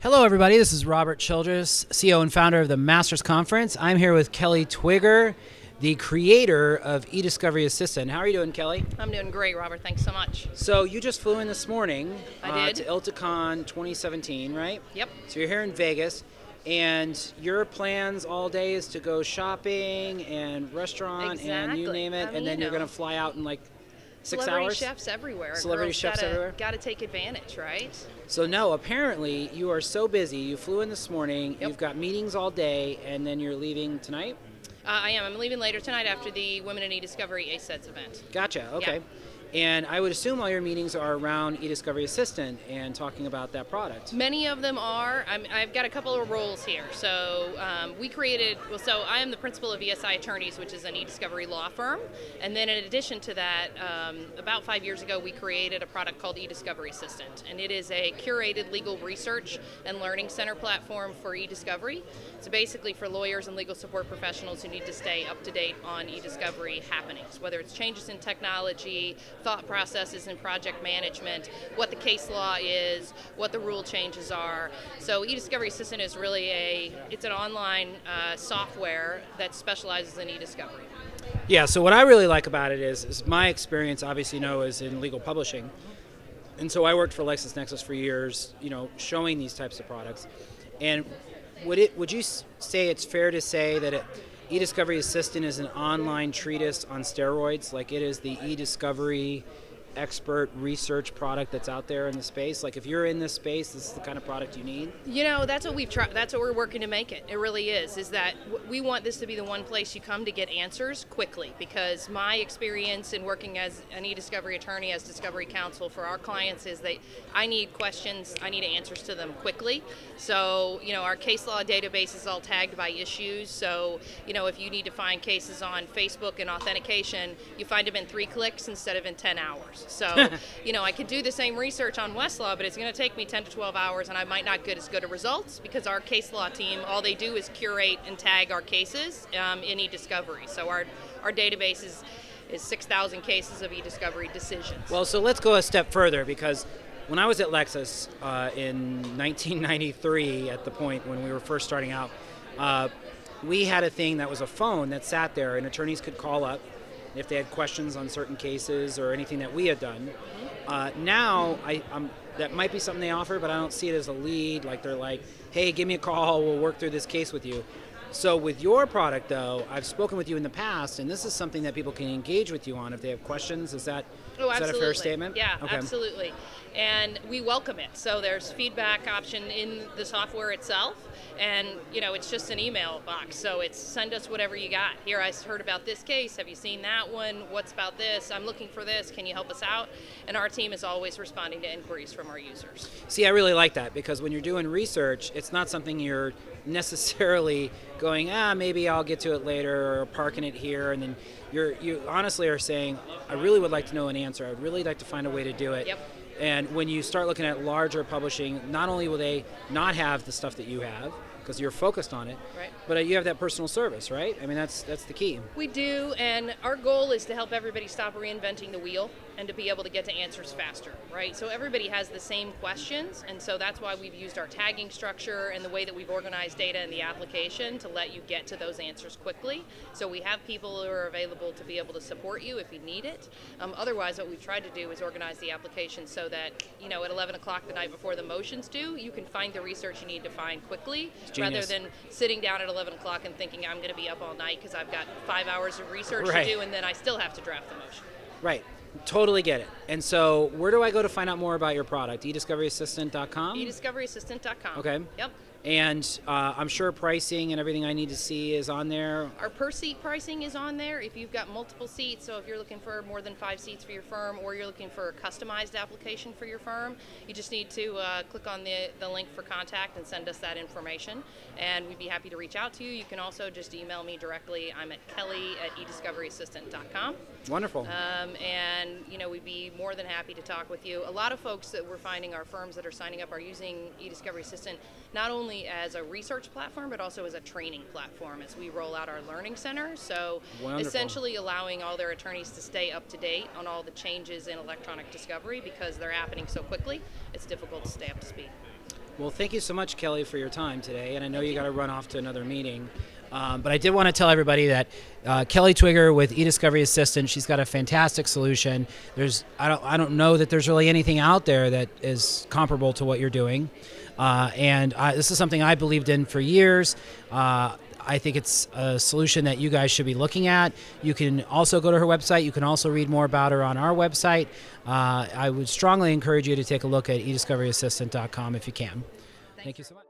Hello, everybody. This is Robert Childress, CEO and founder of the Masters Conference. I'm here with Kelly Twigger, the creator of eDiscovery Assistant. How are you doing, Kelly? I'm doing great, Robert. Thanks so much. So you just flew in this morning I uh, did. to ILTACon 2017, right? Yep. So you're here in Vegas, and your plans all day is to go shopping and restaurant and you name it, I mean, and then you you're going to fly out in like six Celebrity hours. chefs everywhere. Celebrity chefs gotta, everywhere? Got to take advantage, right? So no, apparently you are so busy. You flew in this morning. Yep. You've got meetings all day, and then you're leaving tonight. Uh, I am. I'm leaving later tonight after the Women in eDiscovery ACEDS event. Gotcha. Okay. And I would assume all your meetings are around eDiscovery Assistant and talking about that product. Many of them are. I'm, I've got a couple of roles here. So um, we created. Well, so I am the principal of ESI Attorneys, which is an e-discovery law firm. And then in addition to that, um, about five years ago, we created a product called eDiscovery Assistant, and it is a curated legal research and learning center platform for e-discovery. So basically, for lawyers and legal support professionals who need to stay up to date on e-discovery happenings, whether it's changes in technology, thought processes in project management, what the case law is, what the rule changes are. So eDiscovery Assistant is really a it's an online uh, software that specializes in e-discovery. Yeah. So what I really like about it is, is my experience. Obviously, you know, is in legal publishing, and so I worked for LexisNexis for years. You know, showing these types of products. And would it? Would you say it's fair to say that it, eDiscovery Assistant is an online treatise on steroids? Like it is the eDiscovery expert research product that's out there in the space. Like if you're in this space, this is the kind of product you need. You know, that's what we've tried. That's what we're working to make it. It really is. Is that we want this to be the one place you come to get answers quickly? Because my experience in working as an e-discovery attorney, as discovery counsel for our clients, is that I need questions, I need answers to them quickly. So, you know, our case law database is all tagged by issues. So, you know, if you need to find cases on Facebook and authentication, you find them in three clicks instead of in 10 hours. So, you know, I could do the same research on Westlaw, but it's going to take me 10 to 12 hours, and I might not get as good of results because our case law team, all they do is curate and tag our cases um, in e-discovery. So our our database is is 6,000 cases of e-discovery decisions. Well, so let's go a step further because when I was at Lexis uh, in 1993, at the point when we were first starting out, uh, we had a thing that was a phone that sat there, and attorneys could call up if they had questions on certain cases or anything that we had done. Uh, now, I, I'm, that might be something they offer, but I don't see it as a lead. Like they're like, "Hey, give me a call. We'll work through this case with you." So with your product, though, I've spoken with you in the past, and this is something that people can engage with you on if they have questions. Is that Oh, is that a absolutely. fair statement? Yeah, Okay. absolutely. And we welcome it. So there's feedback option in the software itself, and you know it's just an email box. So it's send us whatever you got. Here, I heard about this case. Have you seen that one? What's about this? I'm looking for this. Can you help us out? And our team is always responding to inquiries from our users. See, I really like that because when you're doing research, it's not something you're necessarily going, ah, maybe I'll get to it later or parking it here, and then you're you honestly are saying, I really would like to know an answer. I'd really like to find a way to do it. Yep. And when you start looking at larger publishing, not only will they not have the stuff that you have because you're focused on it, Right. but uh, you have that personal service, right? I mean, that's that's the key. We do, and our goal is to help everybody stop reinventing the wheel and to be able to get to answers faster, right? So everybody has the same questions, and so that's why we've used our tagging structure and the way that we've organized data in the application to let you get to those answers quickly. So we have people who are available to be able to support you if you need it. Um, otherwise, what we've tried to do is organize the application so that, you know, at 11 o'clock the night before the motions due, you can find the research you need to find quickly rather than sitting down at 11 o'clock and thinking I'm going to be up all night because I've got five hours of research Right. to do and then I still have to draft the motion. Right. Totally get it. And so, where do I go to find out more about your product? eDiscoveryAssistant.com. eDiscoveryassistant.com. Okay. Yep. And uh, I'm sure pricing and everything I need to see is on there. Our per seat pricing is on there if you've got multiple seats. So if you're looking for more than five seats for your firm or you're looking for a customized application for your firm, you just need to uh, click on the, the link for contact and send us that information. And we'd be happy to reach out to you. You can also just email me directly. I'm at kelly at eDiscoveryAssistant.com. Wonderful. Um, and you know we'd be more than happy to talk with you. A lot of folks that we're finding our firms that are signing up are using eDiscovery Assistant not only as a research platform but also as a training platform as we roll out our learning center. So Wonderful. essentially allowing all their attorneys to stay up to date on all the changes in electronic discovery because they're happening so quickly. It's difficult to stay up to speed. Well, thank you so much, Kelly, for your time today. And I know you got to run off to another meeting. Um, but I did want to tell everybody that uh, Kelly Twigger with eDiscovery Assistant, she's got a fantastic solution. There's, I don't, I don't know that there's really anything out there that is comparable to what you're doing. Uh, and I, this is something I believed in for years. Uh, I think it's a solution that you guys should be looking at. You can also go to her website. You can also read more about her on our website. Uh, I would strongly encourage you to take a look at ediscoveryassistant.com if you can. Thank Thank you so much.